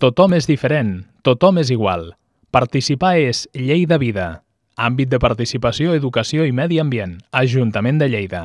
Tothom és diferent, tothom és igual. Participar és llei de vida. Àmbit de participació, educació i medi ambient. Ajuntament de Lleida.